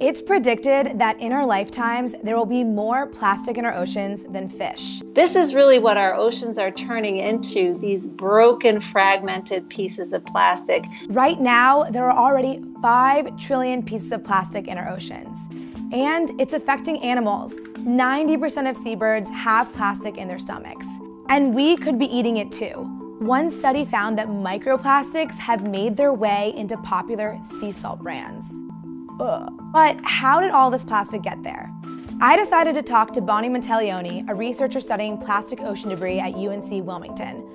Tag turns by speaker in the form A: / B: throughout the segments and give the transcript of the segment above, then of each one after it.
A: It's predicted that in our lifetimes, there will be more plastic in our oceans than fish.
B: This is really what our oceans are turning into these broken, fragmented pieces of plastic.
A: Right now, there are already 5 trillion pieces of plastic in our oceans. And it's affecting animals. 90% of seabirds have plastic in their stomachs. And we could be eating it too. One study found that microplastics have made their way into popular sea salt brands. Ugh. But how did all this plastic get there? I decided to talk to Bonnie Monteleone, a researcher studying plastic ocean debris at UNC Wilmington.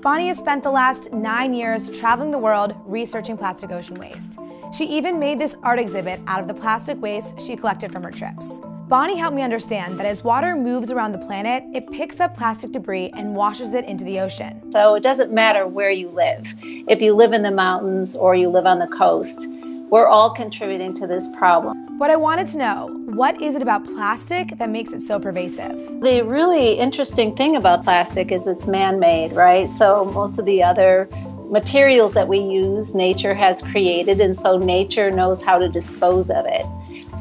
A: Bonnie has spent the last nine years traveling the world researching plastic ocean waste. She even made this art exhibit out of the plastic waste she collected from her trips. Bonnie helped me understand that as water moves around the planet, it picks up plastic debris and washes it into the ocean.
B: So it doesn't matter where you live. If you live in the mountains or you live on the coast, we're all contributing to this problem.
A: But I wanted to know, what is it about plastic that makes it so pervasive?
B: The really interesting thing about plastic is it's man-made, right? So most of the other materials that we use, nature has created, and so nature knows how to dispose of it.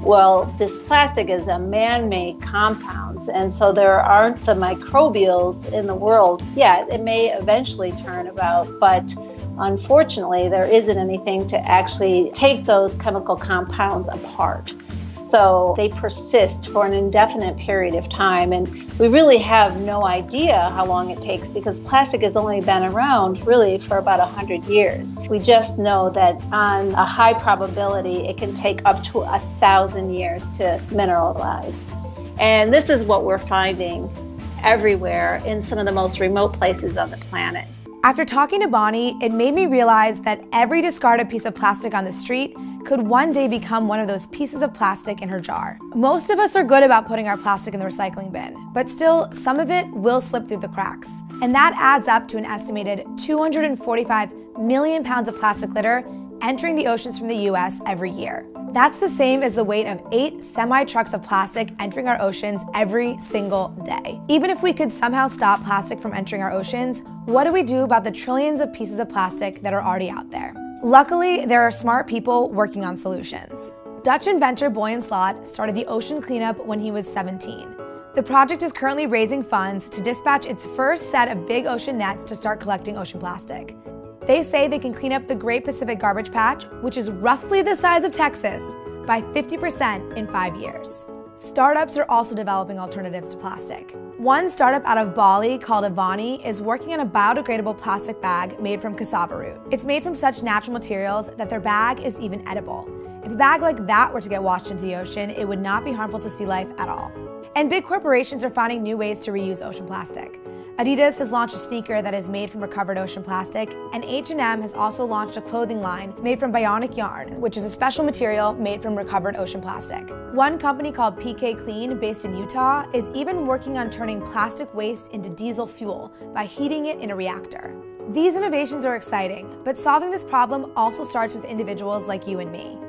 B: Well, this plastic is a man-made compound, and so there aren't the microbials in the world. yet. it may eventually turn about, but Unfortunately, there isn't anything to actually take those chemical compounds apart. So they persist for an indefinite period of time. And we really have no idea how long it takes because plastic has only been around really for about 100 years. We just know that on a high probability, it can take up to a thousand years to mineralize. And this is what we're finding everywhere in some of the most remote places on the planet.
A: After talking to Bonnie, it made me realize that every discarded piece of plastic on the street could one day become one of those pieces of plastic in her jar. Most of us are good about putting our plastic in the recycling bin, but still, some of it will slip through the cracks. And that adds up to an estimated 245 million pounds of plastic litter entering the oceans from the US every year. That's the same as the weight of eight semi trucks of plastic entering our oceans every single day. Even if we could somehow stop plastic from entering our oceans, what do we do about the trillions of pieces of plastic that are already out there? Luckily, there are smart people working on solutions. Dutch inventor Boyan Slat started the ocean cleanup when he was 17. The project is currently raising funds to dispatch its first set of big ocean nets to start collecting ocean plastic. They say they can clean up the Great Pacific Garbage Patch, which is roughly the size of Texas, by 50% in five years. Startups are also developing alternatives to plastic. One startup out of Bali called Avani is working on a biodegradable plastic bag made from cassava root. It's made from such natural materials that their bag is even edible. If a bag like that were to get washed into the ocean, it would not be harmful to sea life at all. And big corporations are finding new ways to reuse ocean plastic. Adidas has launched a sneaker that is made from recovered ocean plastic, and H&M has also launched a clothing line made from bionic yarn, which is a special material made from recovered ocean plastic. One company called PK Clean, based in Utah, is even working on turning plastic waste into diesel fuel by heating it in a reactor. These innovations are exciting, but solving this problem also starts with individuals like you and me.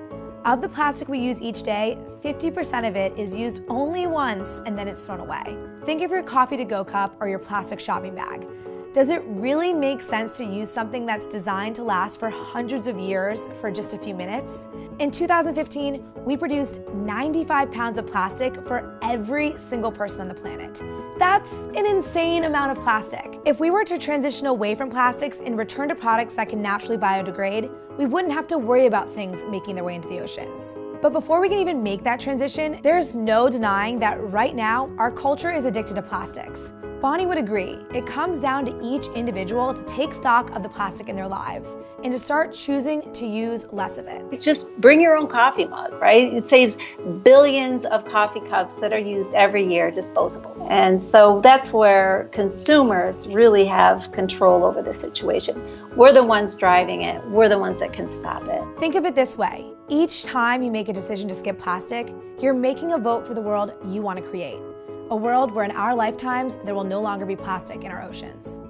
A: Of the plastic we use each day, 50% of it is used only once and then it's thrown away. Think of your coffee to go cup or your plastic shopping bag. Does it really make sense to use something that's designed to last for hundreds of years for just a few minutes? In 2015, we produced 95 pounds of plastic for every single person on the planet. That's an insane amount of plastic. If we were to transition away from plastics and return to products that can naturally biodegrade, we wouldn't have to worry about things making their way into the oceans. But before we can even make that transition, there's no denying that right now, our culture is addicted to plastics. Bonnie would agree. It comes down to each individual to take stock of the plastic in their lives and to start choosing to use less of it.
B: It's just bring your own coffee mug, right? It saves billions of coffee cups that are used every year disposable. And so that's where consumers really have control over the situation. We're the ones driving it. We're the ones that can stop it.
A: Think of it this way. Each time you make a decision to skip plastic, you're making a vote for the world you want to create a world where in our lifetimes there will no longer be plastic in our oceans.